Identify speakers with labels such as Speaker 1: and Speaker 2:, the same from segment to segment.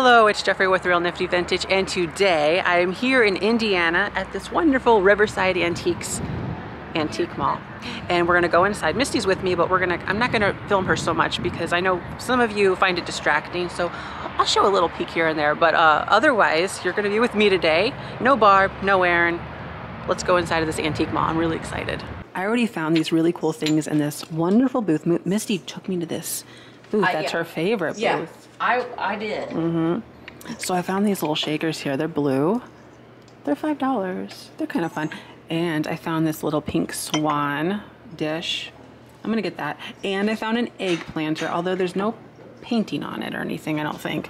Speaker 1: Hello, it's Jeffrey with Real Nifty Vintage, and today I am here in Indiana at this wonderful Riverside Antiques antique mall. And we're gonna go inside. Misty's with me, but we're gonna, I'm not gonna film her so much because I know some of you find it distracting, so I'll show a little peek here and there. But uh, otherwise, you're gonna be with me today. No Barb, no Aaron. Let's go inside of this antique mall. I'm really excited. I already found these really cool things in this wonderful booth. Misty took me to this booth.
Speaker 2: Uh,
Speaker 1: That's
Speaker 2: yeah.
Speaker 1: her favorite booth.
Speaker 2: Yeah, I I did. Mm-hmm.
Speaker 1: So I found these little shakers here. They're blue. They're five dollars. They're kind of fun. And I found this little pink swan dish. I'm gonna get that. And I found an egg planter, although there's no painting on it or anything, I don't think.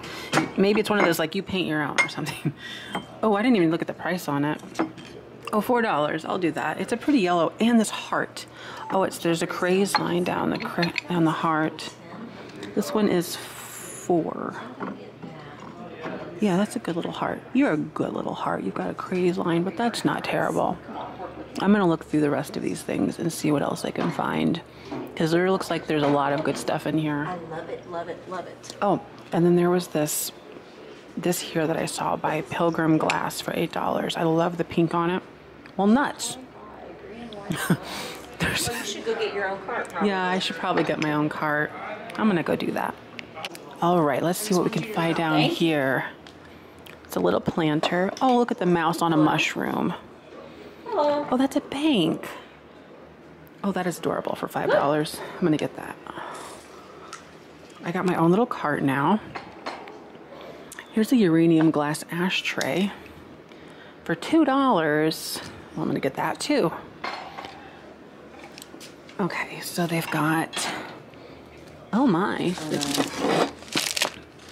Speaker 1: Maybe it's one of those like you paint your own or something. Oh, I didn't even look at the price on it. Oh, four dollars. I'll do that. It's a pretty yellow and this heart. Oh, it's there's a craze line down the down the heart. This one is four. Yeah, that's a good little heart. You're a good little heart. You've got a crazy line, but that's not terrible. I'm gonna look through the rest of these things and see what else I can find. Because there looks like there's a lot of good stuff in here.
Speaker 2: I love it, love it, love it.
Speaker 1: Oh, and then there was this this here that I saw by Pilgrim Glass for eight dollars. I love the pink on it. Well nuts. There's
Speaker 2: You should go get your own cart. Probably.
Speaker 1: yeah, I should probably get my own cart. I'm gonna go do that. All right, let's see what we can find down here. It's a little planter. Oh, look at the mouse on a mushroom.
Speaker 2: Hello.
Speaker 1: Oh, that's a bank. Oh, that is adorable for five dollars. I'm gonna get that. I got my own little cart now. Here's a uranium glass ashtray for two dollars. Well, I'm gonna get that too. Okay, so they've got. Oh my!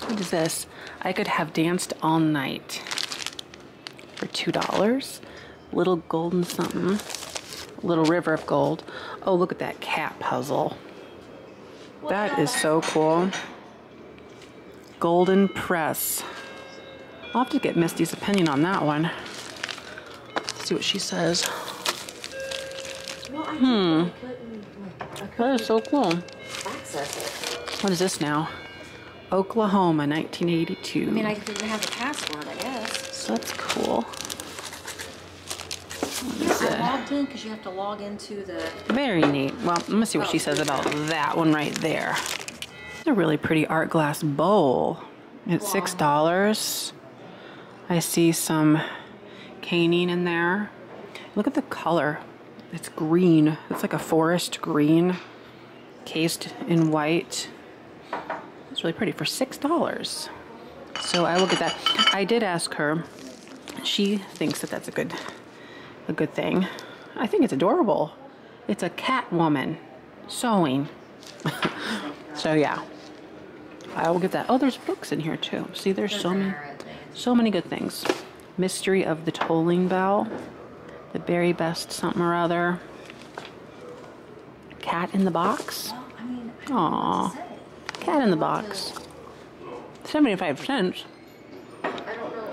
Speaker 1: What is this? I could have danced all night for two dollars. Little golden something. Little river of gold. Oh, look at that cat puzzle. That is so cool. Golden press. I'll have to get Misty's opinion on that one. see what she says.
Speaker 2: Hmm.
Speaker 1: That is so cool. What is this now? Oklahoma, 1982.
Speaker 2: I mean, I didn't have the password, I guess.
Speaker 1: so that's cool. Is
Speaker 2: I
Speaker 1: it?
Speaker 2: logged in because you have to log into the.
Speaker 1: Very neat. Well, I'm gonna see what she says about that one right there. It's A really pretty art glass bowl. It's six dollars. I see some caning in there. Look at the color. It's green. It's like a forest green, cased in white. It's really pretty for six dollars. So I will get that. I did ask her. She thinks that that's a good, a good thing. I think it's adorable. It's a cat woman sewing. so yeah, I will get that. Oh, there's books in here too. See, there's so many, so many good things. Mystery of the Tolling Bell, the very best something or other. Cat in the Box.
Speaker 2: I mean,
Speaker 1: Aw, cat in the box. 75 cents.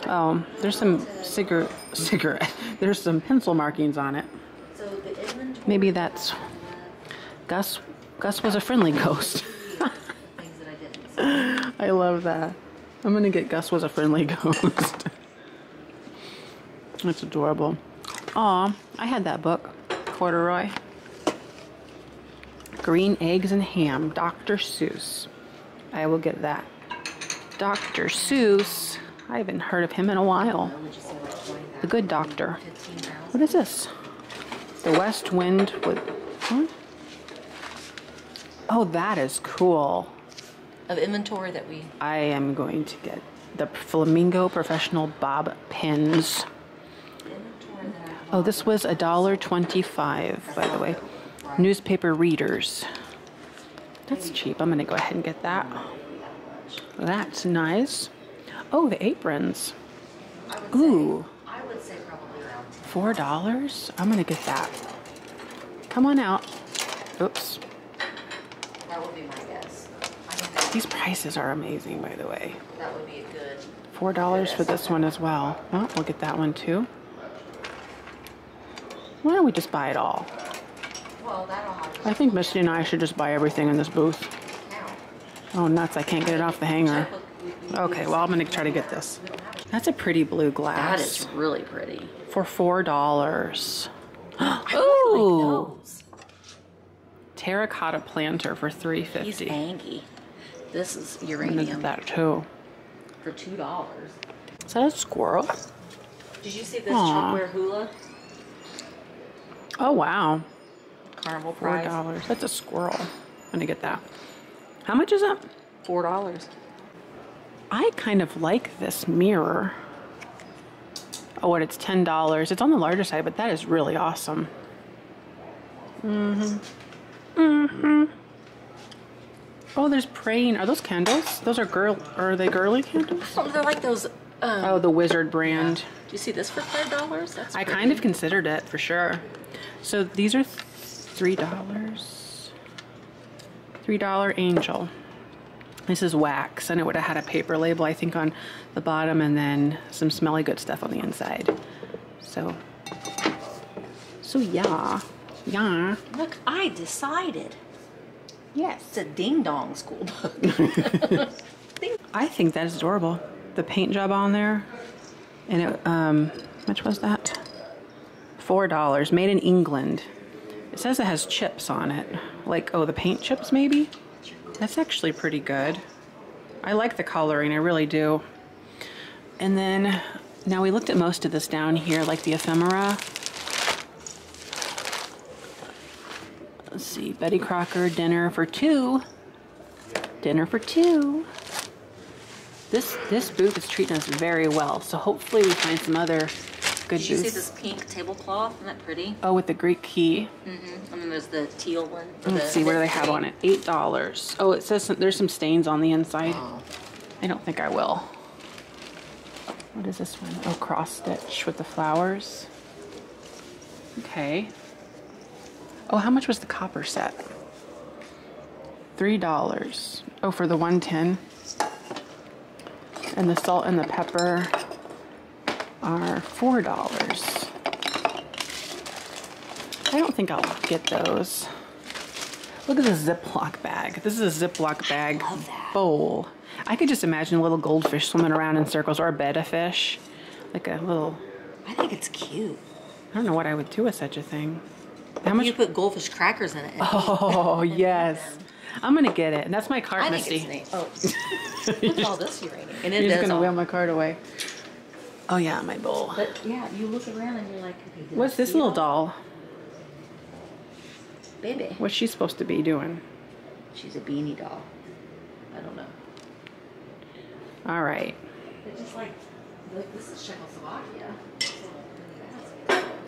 Speaker 1: Oh, there's some cigarette, cigarette. There's some pencil markings on it. Maybe that's Gus. Gus was a friendly ghost.
Speaker 2: I.
Speaker 1: I love that. I'm gonna get Gus was a friendly ghost. That's adorable. Aw, I had that book, Corduroy. Green Eggs and Ham, Dr. Seuss. I will get that. Dr. Seuss. I haven't heard of him in a while. The Good Doctor. What is this? The West Wind with. What? Oh, that is cool.
Speaker 2: Of inventory that we.
Speaker 1: I am going to get the Flamingo Professional Bob Pins. Oh, this was a dollar twenty-five, by the way. Newspaper readers. That's cheap. I'm gonna go ahead and get that. That's nice. Oh, the aprons. Ooh,
Speaker 2: I would say probably around.
Speaker 1: four dollars. I'm gonna get that. Come on out. Oops.
Speaker 2: That would be my guess. I think that,
Speaker 1: These prices are amazing, by the way.
Speaker 2: that would be a good.
Speaker 1: Four dollars for this one as well. Well, we'll get that one too. Why don't we just buy it all?
Speaker 2: Well, that'll have to
Speaker 1: I think Misty and I should just buy everything in this booth. Oh nuts, I can't get it off the hanger. Okay, well, I'm gonna try to get this. That's a pretty blue glass.
Speaker 2: That is really pretty.
Speaker 1: For $4. Ooh.
Speaker 2: like.
Speaker 1: Terracotta planter for
Speaker 2: He's
Speaker 1: 350
Speaker 2: angy. This is uranium
Speaker 1: that too.
Speaker 2: for two dollars.
Speaker 1: Is that a squirrel?
Speaker 2: Did you see this
Speaker 1: Aw.
Speaker 2: chalkware hula?
Speaker 1: Oh, wow.
Speaker 2: Carnival
Speaker 1: Four
Speaker 2: prize.
Speaker 1: dollars. That's a squirrel. I'm gonna get that. How much is that?
Speaker 2: Four dollars.
Speaker 1: I kind of like this mirror. Oh, what, it's ten dollars. It's on the larger side, but that is really awesome. Mm-hmm. Mm-hmm. Oh, there's praying. Are those candles? Those are girl. Are they girly candles?
Speaker 2: Oh, they're like those. Um,
Speaker 1: Oh, the Wizard brand.
Speaker 2: Do you see this for five dollars? That's
Speaker 1: I
Speaker 2: pretty.
Speaker 1: kind of considered it for sure. So these are th- three dollars. Three dollar angel. This is wax, and it would have had a paper label, I think, on the bottom, and then some smelly good stuff on the inside. So, so yeah, yeah,
Speaker 2: Look, I decided.
Speaker 1: yes.
Speaker 2: It's a ding dong school book.
Speaker 1: I think that is adorable. The paint job on there, and it, um, how much was that? Four dollars, made in England. It says it has chips on it, like oh, the paint chips maybe. That's actually pretty good. I like the coloring, I really do. And then now we looked at most of this down here, like the ephemera. Let's see, Betty Crocker dinner for two. Dinner for two. This this booth is treating us very well, so hopefully we find some other good
Speaker 2: Did you see this pink tablecloth? Isn't that pretty?
Speaker 1: Oh, with the Greek key. Mm-hmm.
Speaker 2: And then there's the teal one.
Speaker 1: Let's
Speaker 2: the
Speaker 1: see, what do they have on it? Eight dollars. Oh, it says some, there's some stains on the inside.
Speaker 2: Oh.
Speaker 1: I don't think I will. What is this one? Oh, cross stitch with the flowers. Okay. Oh, how much was the copper set? Three dollars. Oh, for the one tin. And the salt and the pepper are four dollars. I don't think I'll get those. Look at this Ziploc bag. This is a Ziploc bag
Speaker 2: that.
Speaker 1: bowl. I could just imagine a little goldfish swimming around in circles or a bed of fish. Like a little,
Speaker 2: I think it's cute.
Speaker 1: I don't know what I would do with such a thing. How much?
Speaker 2: You put goldfish crackers in it.
Speaker 1: Oh, yes. I'm going to get it. And that's my cart,
Speaker 2: I think
Speaker 1: Misty.
Speaker 2: it's neat. Oh, at all this uranium. And it
Speaker 1: You're just going to wheel my cart away. Oh, yeah, my bowl.
Speaker 2: But yeah, you look around and you're like, okay,
Speaker 1: What's this little
Speaker 2: it?
Speaker 1: doll?
Speaker 2: Baby.
Speaker 1: What's she supposed to be doing?
Speaker 2: She's a beanie doll. I don't know.
Speaker 1: All right.
Speaker 2: It's just like, like this is Czechoslovakia.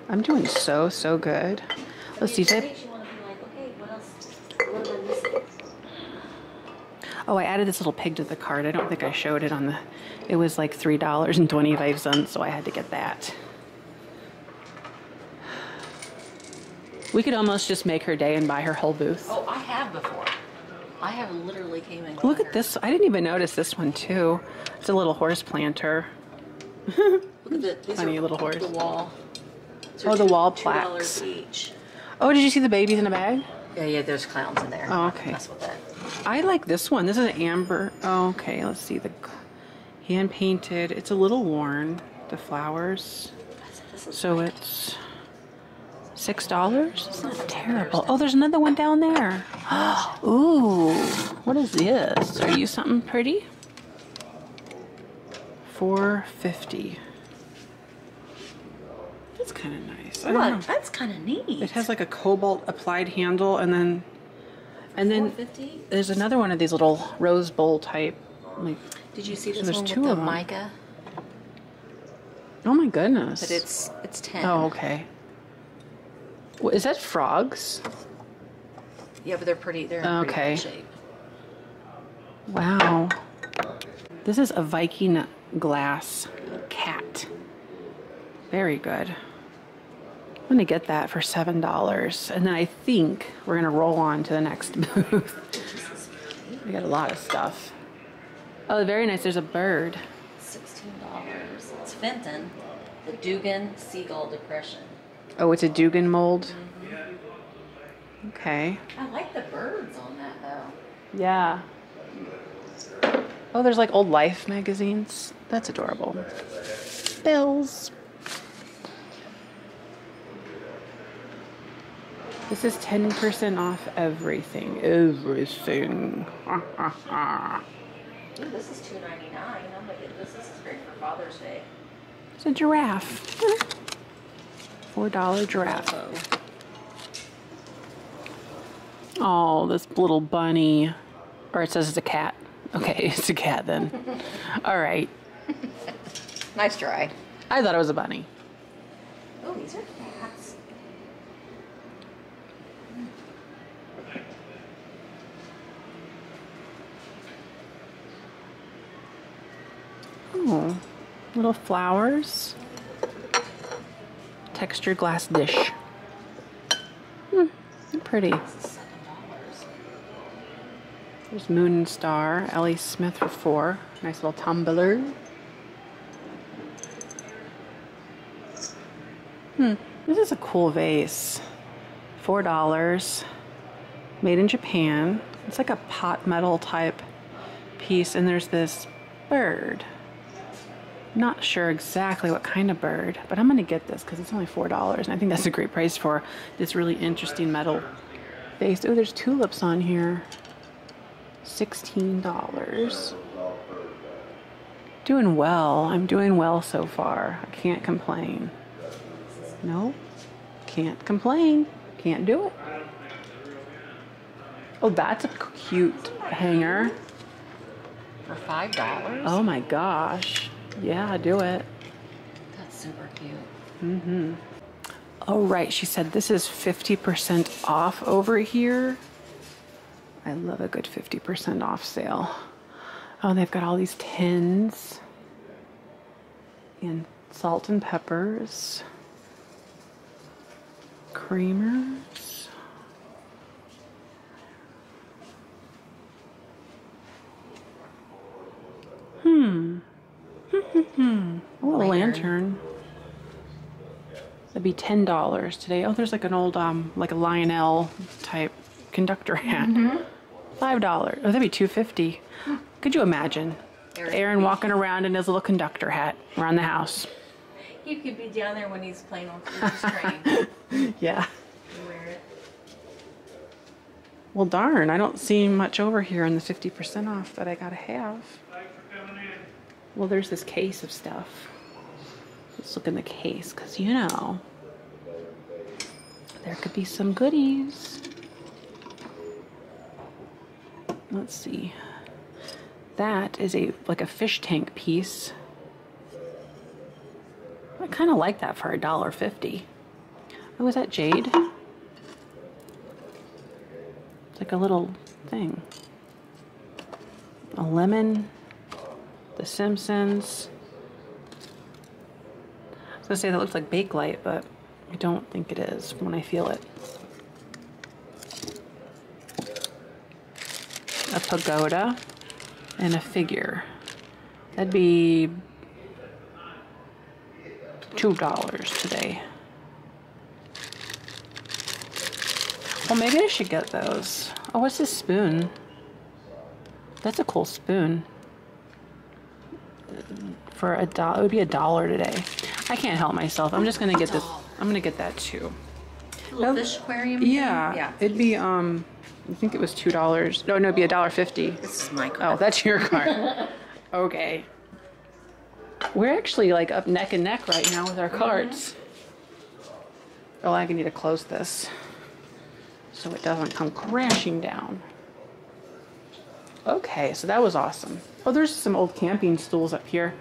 Speaker 1: I'm doing so, so good. Let's see.
Speaker 2: It
Speaker 1: Did I,
Speaker 2: makes you want to be like, okay, what else? What am I missing?
Speaker 1: Oh, I added this little pig to the cart. I don't think I showed it on the. It was like three dollars and twenty five cents, so I had to get that. We could almost just make her day and buy her whole booth.
Speaker 2: Oh, I have before. I have literally came in.
Speaker 1: Look at this. I didn't even notice this one too. It's a little horse planter.
Speaker 2: Look at the these
Speaker 1: Funny
Speaker 2: are
Speaker 1: little horse.
Speaker 2: The wall. Oh, these
Speaker 1: Oh, the wall plaques.
Speaker 2: each.
Speaker 1: Oh, did you see the babies in a bag?
Speaker 2: Yeah, yeah. There's clowns in there.
Speaker 1: Oh, okay.
Speaker 2: Mess with that.
Speaker 1: I like this one. This is an amber. Oh, okay. Let's see the hand painted. It's a little worn. The flowers. So it's six dollars. It's not terrible. Oh, there's another one down there. Ooh, what is this? Are you something pretty? Four fifty. That's kind of nice. I don't know.
Speaker 2: Look, that's kind of neat.
Speaker 1: It has like a cobalt applied handle, and then and then
Speaker 2: 450?
Speaker 1: there's another one of these little rose bowl type. Like,
Speaker 2: Did you see
Speaker 1: So
Speaker 2: this
Speaker 1: there's
Speaker 2: one
Speaker 1: two
Speaker 2: with the
Speaker 1: of 'em.
Speaker 2: mica?
Speaker 1: oh my goodness!
Speaker 2: But it's it's ten.
Speaker 1: oh okay. Is that frogs?
Speaker 2: Yeah, but they're pretty. They're in pretty
Speaker 1: Okay.
Speaker 2: good shape.
Speaker 1: Wow. This is a Viking glass cat. Very good. I'm gonna get that for seven dollars, and then I think we're gonna roll on to the next booth. we got a lot of stuff. Oh, very nice. There's a bird.
Speaker 2: Sixteen dollars. It's Fenton, the Dugan Seagull Depression.
Speaker 1: Oh, it's a Dugan mold. Mm-hmm. Okay.
Speaker 2: I like the birds on that though.
Speaker 1: Yeah. Oh, there's like old Life magazines. That's adorable. Bills. This is 10% off everything. Everything.
Speaker 2: Ooh, this is two ninety nine. I'm gonna this. This is great for Father's Day.
Speaker 1: It's a giraffe. $4 giraffe. Oh, this little bunny. Or it says it's a cat. Okay, it's a cat then. All right.
Speaker 2: Nice try.
Speaker 1: I thought it was a bunny.
Speaker 2: Oh, these are cats.
Speaker 1: Oh, little flowers. Textured glass dish. Hmm, pretty. There's Moon and Star. L.E. Smith for four. Nice little tumbler. Hmm, this is a cool vase. Four dollars. Made in Japan. It's like a pot metal type piece, and there's this bird. Not sure exactly what kind of bird, but I'm gonna get this because it's only four dollars, and I think that's a great price for this really interesting metal vase. Oh, there's tulips on here. $16. Doing well. I'm doing well so far. I can't complain. No, can't complain. Can't do it. Oh, that's a cute hanger.
Speaker 2: For five dollars?
Speaker 1: Oh my gosh. Yeah, do it.
Speaker 2: That's super cute. Mm-hmm.
Speaker 1: Oh, right. She said this is 50% off over here. I love a good 50% off sale. Oh, they've got all these tins and salt and peppers, creamers. Hmm. Hmm. A little lantern. That'd be ten dollars today. Oh, there's like an old um like a Lionel type conductor hat. Five dollars. Oh, that'd be two fifty. Could you imagine?
Speaker 2: Aaron.
Speaker 1: Aaron walking around in his little conductor hat around the house.
Speaker 2: He could be down there when he's playing on the Train.
Speaker 1: Yeah.
Speaker 2: You wear it.
Speaker 1: Well, darn, I don't see much over here in the fifty percent off that I gotta have. Well, there's this case of stuff. Let's look in the case, cause you know there could be some goodies. Let's see. That is a like a fish tank piece. I kind of like that for a dollar fifty. Oh, is that jade? It's like a little thing. A lemon. The Simpsons. I was gonna say that looks like Bakelite, but I don't think it is when I feel it. A pagoda and a figure. That'd be two dollars today. Well, maybe I should get those. Oh, what's this spoon? That's a cool spoon. For a dollar, it would be a dollar today. I can't help myself. I'm just gonna get this. I'm gonna get that too.
Speaker 2: Little
Speaker 1: Oh,
Speaker 2: fish aquarium. thing?
Speaker 1: Yeah.
Speaker 2: Yeah.
Speaker 1: It'd be um. I think it was two dollars. No, no, it'd be a dollar fifty.
Speaker 2: This is my card.
Speaker 1: Oh, that's your card. okay. We're actually like up neck and neck right now with our cards. Oh, I need to close this so it doesn't come crashing down. Okay, so that was awesome. Oh, there's some old camping stools up here.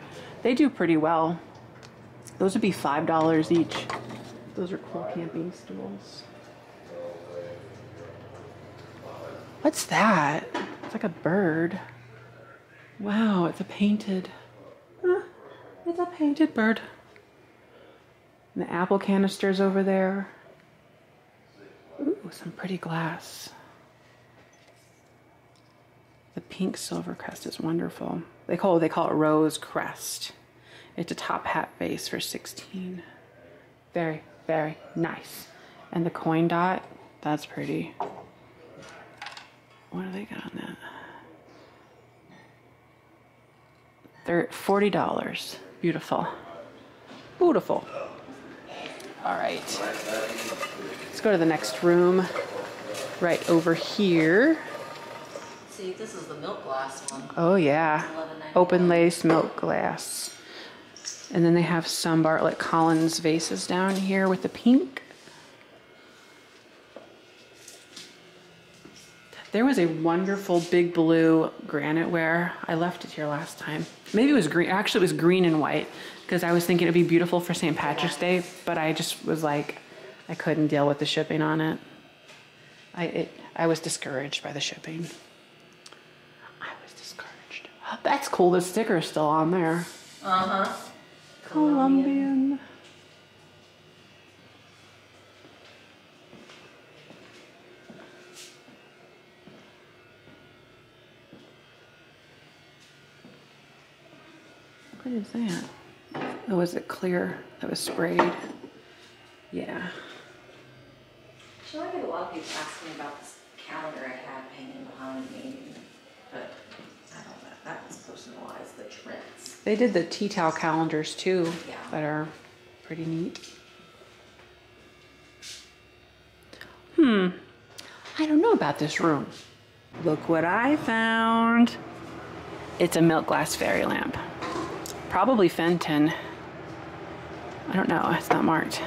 Speaker 1: They do pretty well. Those would be five dollars each. Those are cool camping stools. What's that? It's like a bird. Wow, it's a painted. Huh, it's a painted bird. And the apple canisters over there. Ooh, some pretty glass. The pink silver crest is wonderful. They call they call it rose crest. It's a top hat vase for 16. Very, very nice. And the coin dot, that's pretty. What do they got on that? They're forty dollars. Beautiful. Beautiful. All right. Let's go to the next room. Right over here.
Speaker 2: See, this is the milk glass one.
Speaker 1: Oh yeah. Open lace milk glass. And then they have some Bartlett Collins vases down here with the pink. There was a wonderful big blue granite ware. I left it here last time. Maybe it was green. Actually, it was green and white because I was thinking it'd be beautiful for St. Patrick's Day, but I just was like, I couldn't deal with the shipping on it. I it, I was discouraged by the shipping. I was discouraged. That's cool. The sticker's still on there.
Speaker 2: Uh huh.
Speaker 1: Colombian. What is that? Oh, was it clear? That was sprayed. Yeah.
Speaker 2: So I get a lot of people asking about this calendar I have hanging behind me, but I don't know. That was personalized. The trends.
Speaker 1: They did the tea towel calendars too
Speaker 2: Yeah.
Speaker 1: that are pretty neat. Hmm. I don't know about this room. Look what I found. It's a milk glass fairy lamp. Probably Fenton. I don't know. It's not marked.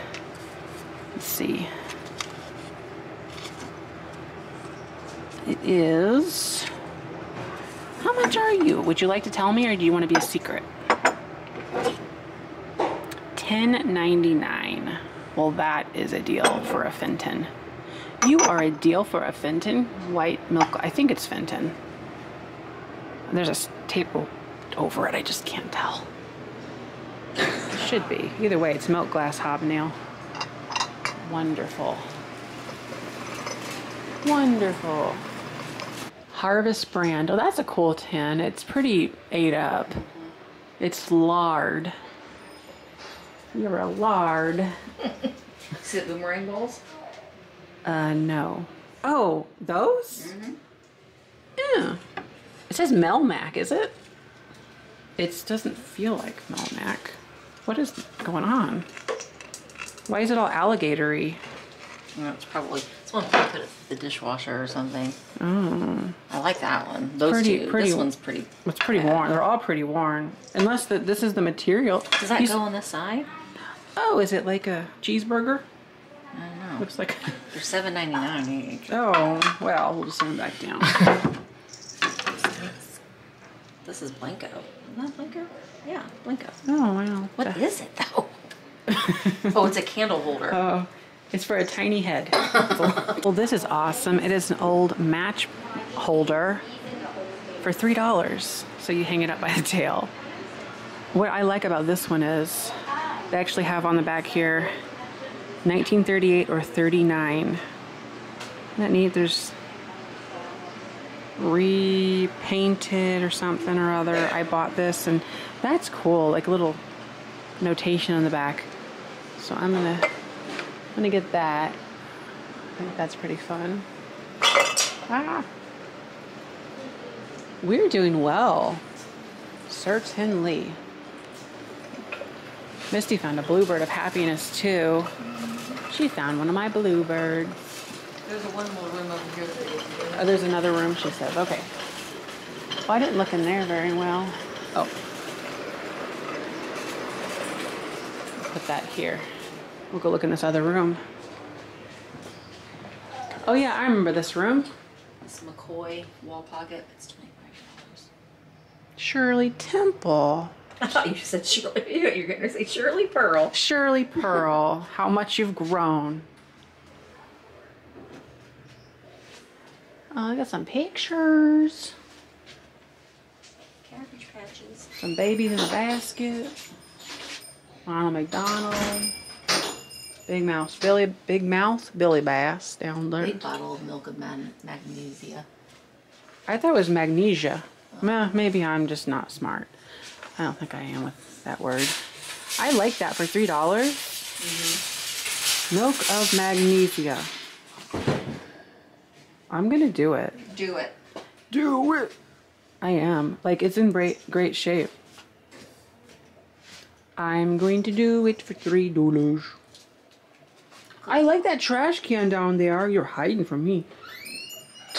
Speaker 1: Let's see. It is. How much are you? Would you like to tell me or do you want to be a secret? $10.99. Well, that is a deal for a Fenton. You are a deal for a Fenton white milk. I think it's Fenton. There's a tape over it. I just can't tell. Should be. Either way, it's milk glass hobnail. Wonderful. Wonderful. Harvest brand. Oh, that's a cool tin. It's pretty ate up. It's lard. You're a lard.
Speaker 2: See the boomerang bowls?
Speaker 1: Uh, no. Oh, those? Yeah. It says Melmac, is it? It doesn't feel like Melmac. What is going on? Why is it all alligatory?
Speaker 2: No, it's probably it's one put in the dishwasher or something. Oh. I like that one. Those
Speaker 1: Pretty-
Speaker 2: two.
Speaker 1: pretty-
Speaker 2: This one's pretty.
Speaker 1: It's pretty worn. They're all pretty worn. Unless the, this is the material.
Speaker 2: Does that
Speaker 1: He's-
Speaker 2: go on this side?
Speaker 1: Oh, is it like a cheeseburger?
Speaker 2: I don't know.
Speaker 1: Looks like.
Speaker 2: They're seven ninety nine each.
Speaker 1: Oh, well, we'll just send them back down.
Speaker 2: This is Blanco. Isn't that Blanco? Yeah, Blanco.
Speaker 1: Oh, wow.
Speaker 2: What is it though? oh, it's a candle holder.
Speaker 1: Oh, it's for a tiny head. well, this is awesome. It is an old match holder for three dollars. So you hang it up by the tail. What I like about this one is they actually have on the back here 1938 or 39. Isn't that neat? There's repainted or something or other. I bought this and that's cool. Like a little notation on the back. So I'm gonna I'm gonna get that. I think that's pretty fun. Ah. We're doing well. Certainly. Misty found a bluebird of happiness too. She found one of my bluebirds.
Speaker 2: There's a one more room over here that they didn't do.
Speaker 1: Oh, there's another room, she says. Okay. Well, I didn't look in there very well. Oh. Put that here. We'll go look in this other room. Oh, yeah, I remember this room.
Speaker 2: This McCoy wall pocket. It's twenty five dollars.
Speaker 1: Shirley Temple.
Speaker 2: I thought you said Shirley. You're going to say Shirley Pearl.
Speaker 1: Shirley Pearl. How much you've grown. Oh, I got some pictures.
Speaker 2: Cabbage patches.
Speaker 1: Some babies in a basket. Ronald McDonald. Big Mouth Billy, Big Mouth Billy Bass down there.
Speaker 2: Big bottle of milk of man- magnesia.
Speaker 1: I thought it was magnesia. Well, maybe I'm just not smart. I don't think I am with that word. I like that for three dollars. Mm-hmm. Milk of magnesia. I'm gonna do it.
Speaker 2: Do it.
Speaker 1: Do it. I am. Like it's in great great shape. I'm going to do it for three dollars. I like that trash can down there. You're hiding from me.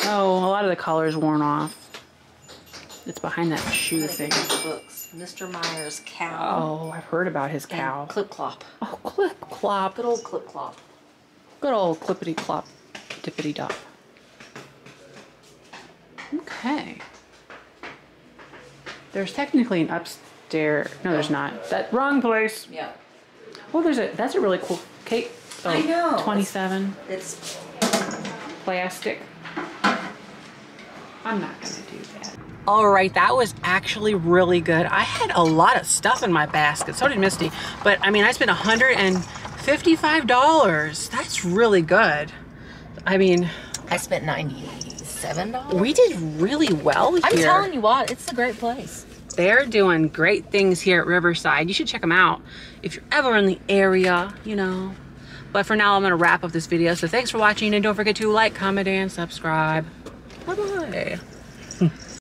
Speaker 1: Oh, a lot of the color's worn off. It's behind that shoe thing.
Speaker 2: these books. Mr. Myers cow.
Speaker 1: Oh, I've heard about his
Speaker 2: and
Speaker 1: cow.
Speaker 2: Clip clop.
Speaker 1: Oh, clip clop.
Speaker 2: Good old clip clop.
Speaker 1: Good old clippity clop, dippity dop. Okay. There's technically an upstairs. No, there's not. That wrong place.
Speaker 2: Yeah.
Speaker 1: Oh, there's a. That's a really cool cake. Oh,
Speaker 2: I know.
Speaker 1: 27
Speaker 2: It's
Speaker 1: plastic. I'm not gonna do that. All right, that was actually really good. I had a lot of stuff in my basket. So did Misty. But I mean, I spent $155. That's really good. I mean,
Speaker 2: I spent ninety-seven dollars.
Speaker 1: we did really well here.
Speaker 2: I'm telling you what, it's a great place.
Speaker 1: They're doing great things here at Riverside. You should check them out if you're ever in the area, you know. But for now, I'm going to wrap up this video. So thanks for watching and don't forget to like, comment, and subscribe. Bye-bye.